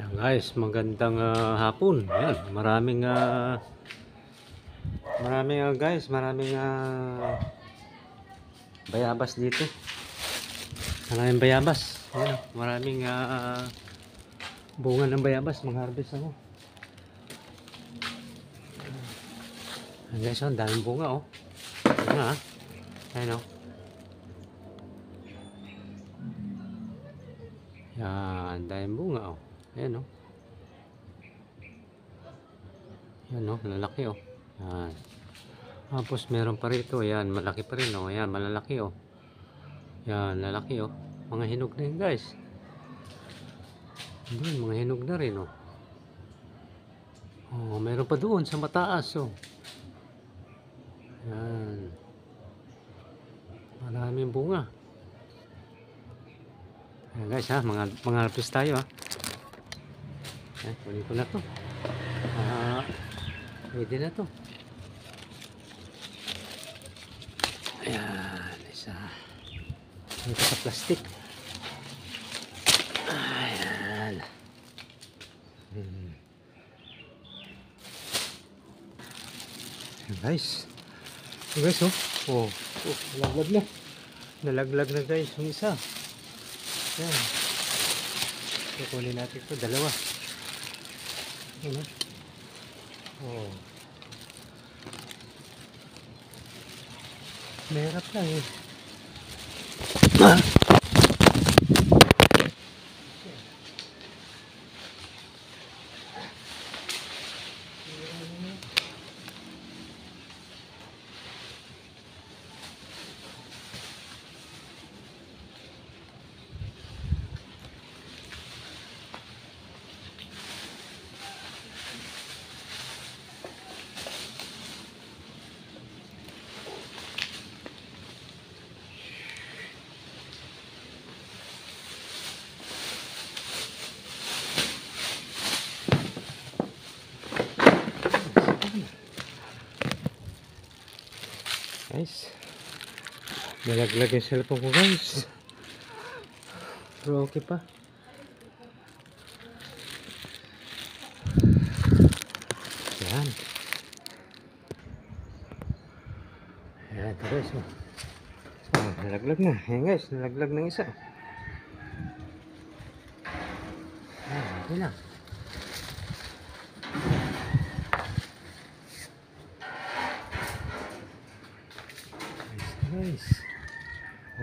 Ayan guys, magandang ah, hapon. Ayan, maraming ah, maraming ah, guys, maraming ah, bayabas dito. Maraming bayabas. Ayan, maraming ah, bunga ng bayabas, mag-harvest ako. Ayan guys, oh, ang daming bunga oh. Ayan ah. Ayan oh. Yan, daming bunga oh. Ayan oh. Yan oh, lalaki oh. Yan. Tapos meron pa rito, yan, malaki pa rin oh. Yan, malalaki oh. Yan, lalaki oh. Mga hinog na yun guys. Doon, mga hinog na rin oh. Oh, meron pa doon sa mataas oh. Yan. Maraming bunga. Ayan guys ha, mga, mga harvest tayo ha. Ayan, kunin ko na to. Ah, pwede na to. Ayan, isa. Ito sa plastic. Ayan. Hmm. Guys. Guys oh. Oh, oh, nalaglag na. Nalaglag na guys yung isa. Ayan. Kukunin natin ito, dalawa. Ano? Oh. Mahirap lang eh. Guys. Nalaglag yung cellphone ko guys. Pero okay pa. Yan. Yan ito guys. Oh. Nalaglag na. Yan guys, nalaglag ng isa. Yan, okay na. Nice.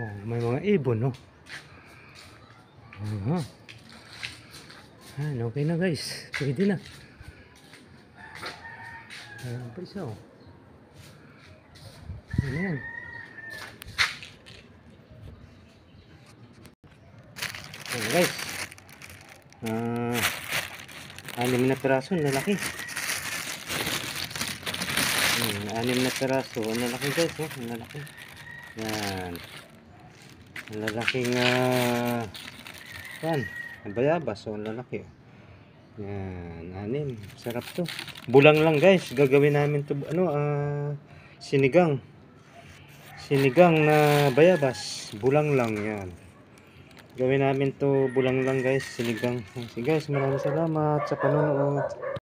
Oh, may mga ibon, no? Aha. Yan, okay na guys. Pwede na. Ayan pa isa, oh. Ano yan? Ayan guys. Ah, anim na piraso, lalaki. Hmm, anim na piraso, ang lalaki guys, oh, ang lalaki. Yan. Ang lalaking ah yan. Ang bayabas. So, ang lalaki. oh. Yan. Anim. Sarap to. Bulang lang guys. Gagawin namin to. Ano? ah sinigang. Sinigang na bayabas. Bulang lang. Yan. Gawin namin to bulang lang guys. Sinigang. Sige guys. Maraming salamat sa panonood.